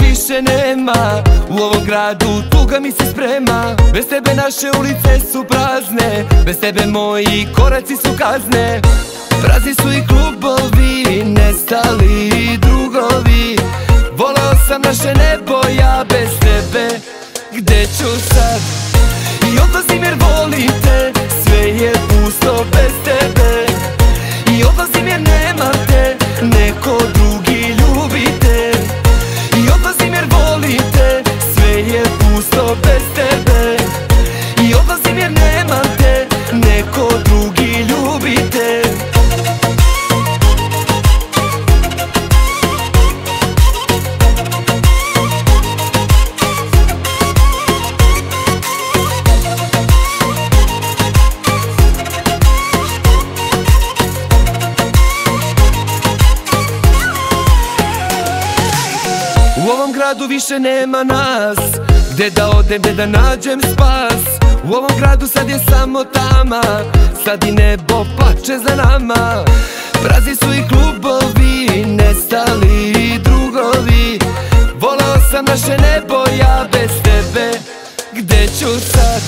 više nema. U ovom gradu tuga mi se sprema. Bez tebe naše ulice su prazne. Bez tebe moji koraci su kazne. Prazni su i klubovi Nestali drugovi. Volao sam naše nebo Ja bez tebe. Gde ću sad U ovom gradu više nema nas. Gde da odem, gde da nađem spas. U ovom gradu sad je samo tama. Sad i nebo plače za nama. Prazi su i klubovi Nestali i drugovi. Volao sam naše nebo Ja bez tebe. Gde ću sad?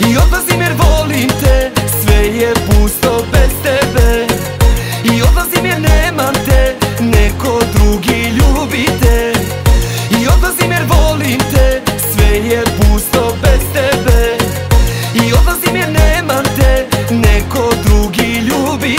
I odlazim jer volim te. Sve je pusto bez tebe. I odlazim jer nemam te. Neko drugi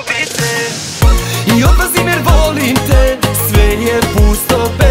ljubite I odlazim jer volim te. Sve je pusto bez